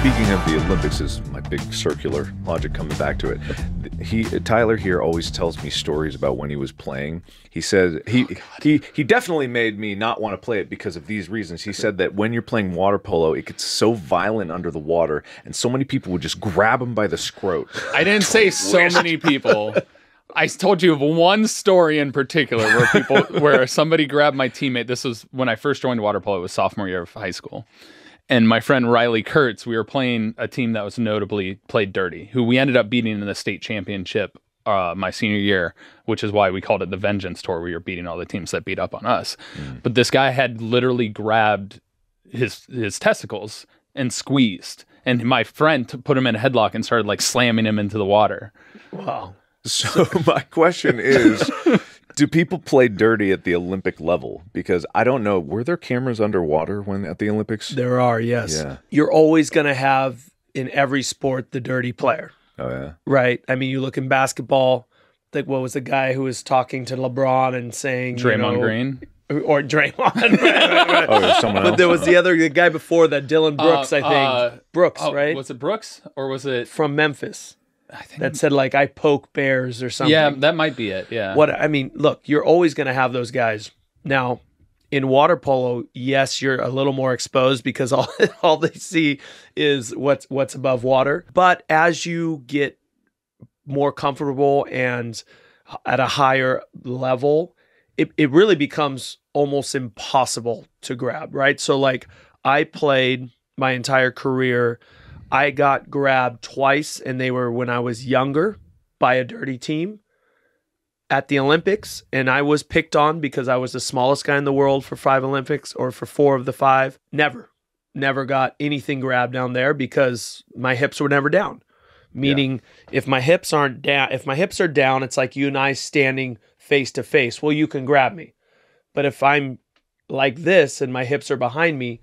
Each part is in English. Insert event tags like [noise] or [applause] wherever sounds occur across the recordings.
Speaking of the Olympics, is my big circular logic coming back to it. He Tyler here always tells me stories about when he was playing. He said he oh, he he definitely made me not want to play it because of these reasons. He said that when you're playing water polo, it gets so violent under the water, and so many people would just grab him by the scrot. I didn't say so many people. I told you of one story in particular where people where somebody grabbed my teammate. This was when I first joined water polo. It was sophomore year of high school. And my friend Riley Kurtz, we were playing a team that was notably played dirty, who we ended up beating in the state championship uh, my senior year, which is why we called it the Vengeance Tour. We were beating all the teams that beat up on us. But this guy had literally grabbed his his testicles and squeezed, and my friend put him in a headlock and started like slamming him into the water. Wow. So [laughs] my question is, [laughs] do people play dirty at the Olympic level? Because I don't know. Were there cameras underwater when at the Olympics? There are, yes. Yeah. You're always going to have in every sport the dirty player, Oh yeah. right? I mean, you look in basketball, like what was the guy who was talking to LeBron and saying you Draymond know- Green. [laughs] or Draymond. right, right, right. Oh, someone else. But there was the other the guy before that, Dillon Brooks, I think. uh, Brooks, Oh, right? Was it Brooks or was it? From Memphis. I think. That said like I poke bears or something. yeah, that might be it. Yeah. What I mean, look, you're always going to have those guys. Now, in water polo, yes, you're a little more exposed because all [laughs] all they see is what's what's above water. But as you get more comfortable and at a higher level, it, it really becomes almost impossible to grab, right? So like I played my entire career. I got grabbed twice and they were when I was younger by a dirty team at the Olympics, and I was picked on because I was the smallest guy in the world for five Olympics or for four of the five. Never, never got anything grabbed down there because my hips were never down. Meaning, if my hips aren't down, if my hips are down, it's like you and I standing face to face. Well, you can grab me, but if I'm like this and my hips are behind me,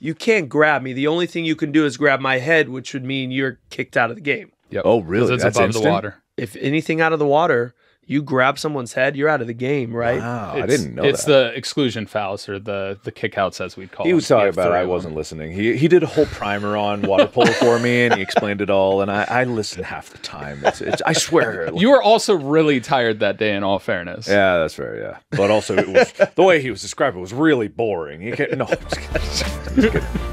you can't grab me. The only thing you can do is grab my head, which would mean you're kicked out of the game. Yep. Oh, really? It's That's above instant? the water. If anything out of the water, you grab someone's head, you're out of the game, right? Wow, I didn't know It's that. the exclusion fouls or the the kickouts as we'd call. he was them. Talking about. it. I wasn't listening. He he did a whole primer on water polo for me, and he explained it all. And I, I listened half the time. It's, it's, I swear. You were also really tired that day. In all fairness. yeah, that's fair. Yeah, but also it was the way he was describing it was really boring. He can't, no, I'm just kidding. Just kidding.